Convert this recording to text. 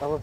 А вот